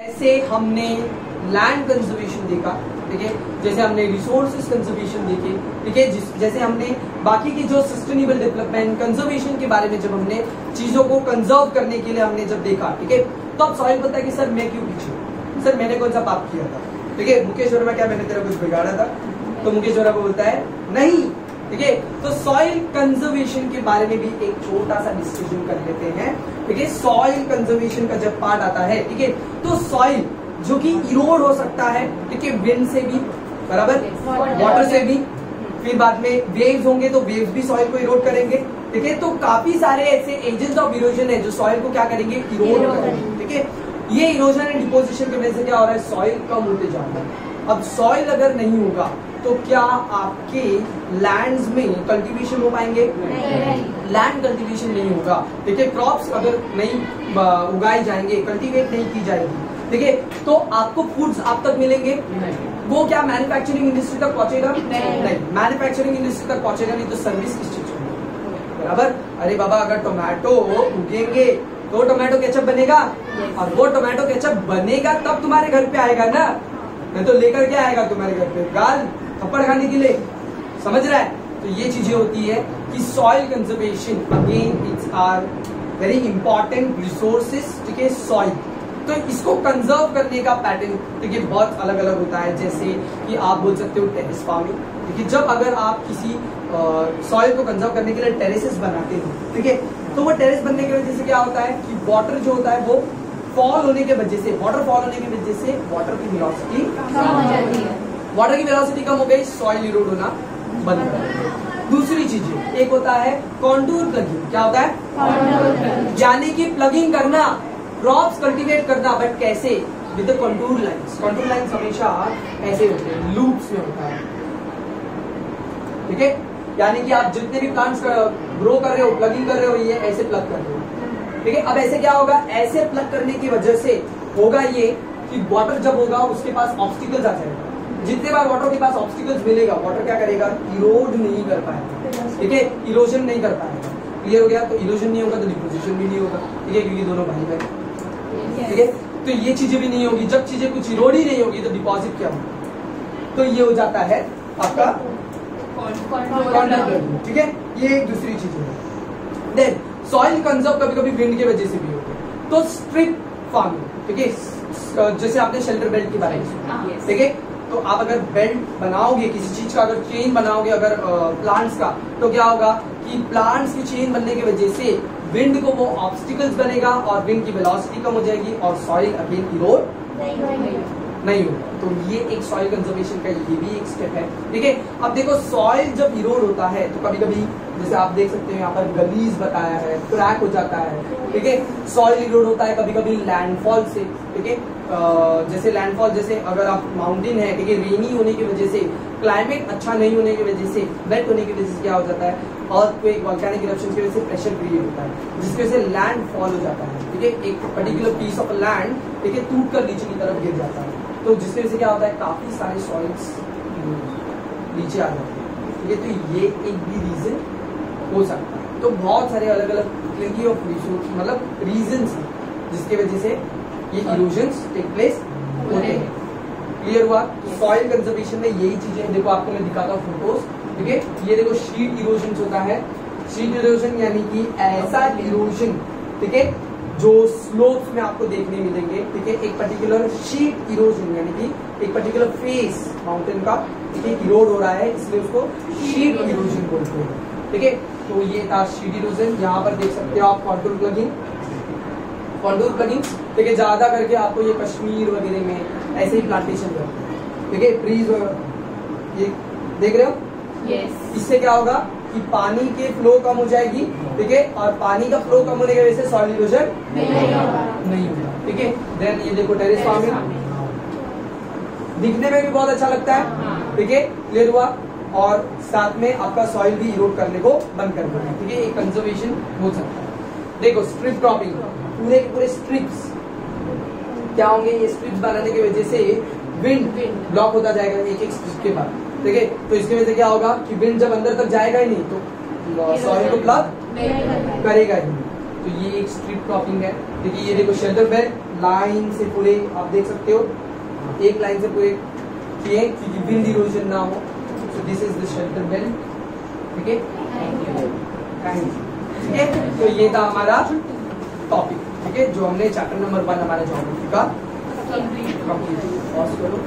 ऐसे हमने land conservation देखा, ठीक है? जैसे हमने रिसोर्सेज कंजर्वेशन देखे, ठीक है? जैसे हमने बाकी की जो सस्टेनेबल डेवलपमेंट कंजर्वेशन के बारे में जब हमने चीज़ों को कंजर्व करने के लिए हमने जब देखा, ठीक है? तो अब सवाल पता है कि सर, मैं क्यों पीछे सर, मैंने कौन सा पाप किया था? ठीक है? मुकेश वर्मा, क्या मैंने तेरा कुछ बिगाड़ा था? तो मुकेश वर्मा को बोलता है, नहीं। ठीक है? तो सॉइल कंजर्वेशन के बारे में भी एक छोटा सा डिस्कशन कर लेते हैं, ठीक है? सॉइल कंजर्वेशन का जब पार्ट आता है, ठीक है? तो सॉइल जो कि इरोड हो सकता है ठीक है विंड से भी बराबर? वाटर से भी। फिर बाद में वेव्स होंगे तो वेव्स भी सॉइल को इरोड करेंगे। ठीक है तो काफ़ी सारे ऐसे एजेंट्स ऑफ़ इरोजन है जो सॉइल को क्या करेंगे? इरोड करेंगे। ठीक है? ये इरोजन एंड डिपोजिशन की वजह से क्या हो रहा है? सॉइल कम होते जा रहा है। अब सॉइल अगर नहीं होगा तो क्या आपके लैंड्स में कल्टीवेशन हो पाएँगे? लैंड कल्टीवेशन नहीं होगा। ठीक है क्रॉप्स अगर नहीं उगाए जाएँगे कल्टीवेट नहीं की जाएगी। ठीक है तो आपको फूड्स आप तक मिलेंगे? वो क्या मैन्युफैक्चरिंग इंडस्ट्री तक पहुंचेगा? नहीं। मैन्युफैक्चरिंग इंडस्ट्री तक पहुंचेगा नहीं तो सर्विस किस चीज़ बराबर? अरे बाबा अगर टोमेटो उगेंगे तो टोमेटो केचप बनेगा? और वो टोमेटो केचप बनेगा तब तुम्हारे घर पे आएगा ना? नहीं तो लेकर के आएगा तुम्हारे घर पे? गाल थप्पड़ खाने के लिए। समझ रहा है? तो ये चीज़ें होती है कि soil conservation again it's are very important resources ठीक है सॉइल तो इसको कंजर्व करने का पैटर्न ठीक है बहुत अलग अलग होता है, जैसे कि आप बोल सकते हो टेरिस फ़ार्मिंग ठीक है जब अगर आप किसी सॉइल को कंजर्व करने के लिए टेरेसेस बनाते हो, ठीक है तो वो टेरेस बनने की वजह से क्या होता है कि वाटर जो होता है वो फॉल होने की वजह से वाटर फॉल होने की वजह से वाटर की वेलोसिटी वाटर की वेलोसिटी कम हो गई सॉइल इरोड होना बंद कर दूसरी चीज़ एक होता है कॉन्टूर प्लगिंग क्या होता है? यानी कि प्लगिंग करना क्रॉप्स कल्टीवेट करना बट कैसे? With contour lines contour lines हमेशा ऐसे होते हैं लूप्स में होता है। ठीक है? यानी कि आप जितने भी प्लांट्स ग्रो कर रहे हो प्लगिंग कर रहे हो ये ऐसे प्लग कर रहे हो ठीक है? अब ऐसे क्या होगा? ऐसे प्लग करने की वजह से होगा ये कि वाटर जब होगा उसके पास ऑब्स्टिकल्स आ जाएगा। जितने बार वाटर के पास ऑब्स्टिकल्स मिलेगा वाटर क्या करेगा? इरोड नहीं कर पाएगा। ठीक है? इरोजन नहीं कर पाएगा। क्लियर हो गया? तो इरोजन नहीं होगा तो डिपोजिशन भी नहीं होगा। ठीक है? क्योंकि दोनों भाई बहन। ठीक है? तो ये चीज़ें भी नहीं होगी। जब चीज़ें कुछ इरोड ही नहीं होगी तो डिपॉजिट क्या होगा? तो ये हो जाता है आपका ठीक है? ये एक दूसरी चीज़ है। देन सॉइल कंजर्व कभी कभी विंड की वजह से भी होता है। तो स्ट्रिप फ़ार्मिंग ठीक है? जैसे आपने शेल्टर बेल्ट के बारे में सुना। ठीक है? तो आप अगर बेल्ट बनाओगे किसी चीज़ का अगर चेन बनाओगे अगर प्लांट्स का तो क्या होगा कि प्लांट्स की चेन बनने की वजह से विंड को वो ऑब्स्टिकल्स बनेगा और विंड की वेलोसिटी कम हो जाएगी और सॉइल अगेन इरोड नहीं होगा। तो ये एक सॉइल कंजर्वेशन का ये भी एक स्टेप है। ठीक है अब देखो सॉइल जब इरोड होता है तो कभी कभी जैसे आप देख सकते हो यहाँ पर गलीज बताया है, क्रैक हो जाता है। ठीक है? सॉइल इरोड होता है कभी कभी लैंडफॉल से। ठीक है? जैसे लैंडफॉल जैसे अगर आप माउंटेन है, ठीक है? रेनी होने की वजह से क्लाइमेट अच्छा नहीं होने की वजह से वेट होने की वजह से क्या हो जाता है? और कोई वॉल्केनिक इरप्शन की वजह से प्रेशर क्रिएट होता है, जिसकी वजह से लैंड फॉल हो जाता है। ठीक है? एक पर्टिकुलर पीस ऑफ़ लैंड ठीक है? टूट कर नीचे की तरफ़ गिर जाता है। तो जिसकी वजह से क्या होता है? काफ़ी सारे सॉइल्स नीचे आ जाते हैं। ठीक है? तो ये एक भी रीजन हो सकता है। तो बहुत सारे अलग अलग प्लेटी ऑफ़ रिसोर्स मतलब रीजन है जिसके वजह से ये इरोजन टेक प्लेस होते हैं। क्लियर हुआ? सॉइल कंजर्वेशन में यही चीज़ें हैं। देखो आपको मैं दिखाता हूँ फ़ोटोज़ ठीक है? ये देखो शीट इरोजन होता है। शीट इरोजन यानी कि ऐसा इरोजन ठीक है? जो स्लोप्स में आपको देखने मिलेंगे ठीक है? एक पर्टिकुलर शीट इरोजन यानी कि एक पर्टिकुलर फेस माउंटेन का ठीक है? इरोड हो रहा है इसलिए उसको शीट इरोजन बोलते हैं। ठीक है? तो ये था शीट इरोजन यहाँ पर देख सकते हो आप कॉन्टूर प्लगिंग कॉन्टूर प्लगिंग ठीक है ज़्यादा करके आपको ये कश्मीर वगैरह में ऐसे ही प्लांटेशन करते हैं। ठीक है ट्रीज ये देख रहे हो? Yes. इससे क्या होगा कि पानी के फ्लो कम हो जाएगी ठीक है और पानी का फ्लो कम होने की वजह से सॉइल इरोजन नहीं होगा। ठीक है देन ये देखो टेरिस फ़ार्मिंग दिखने में भी बहुत अच्छा लगता हाँ। ठीक है क्लियर हुआ और साथ में आपका सॉइल भी इरोड करने को बंद कर देगा ठीक है एक कंजर्वेशन हो सकता है। देखो स्ट्रिप क्रॉपिंग पूरे के पूरे स्ट्रिप्स क्या होंगे ये स्ट्रिप्स बनाने की वजह से विंड ब्लॉक होता जाएगा एक एक स्ट्रिप के बाद। ठीक है? तो इसकी वजह से क्या होगा कि विंड जब अंदर तक जाएगा ही नहीं तो सॉइल को प्लग करेगा ही। तो ये एक स्ट्रिप क्रॉपिंग है। है ये देखो शेल्टर बेल्ट लाइन से पूरे आप देख सकते हो एक लाइन से पूरे किए क्योंकि विंड इरोजन ना हो। So this is the shelter belt ठीक है तो ये था हमारा टॉपिक ठीक है जो हमने चैप्टर नंबर वन हमारे जोग्राफी का कंप्लीट करो.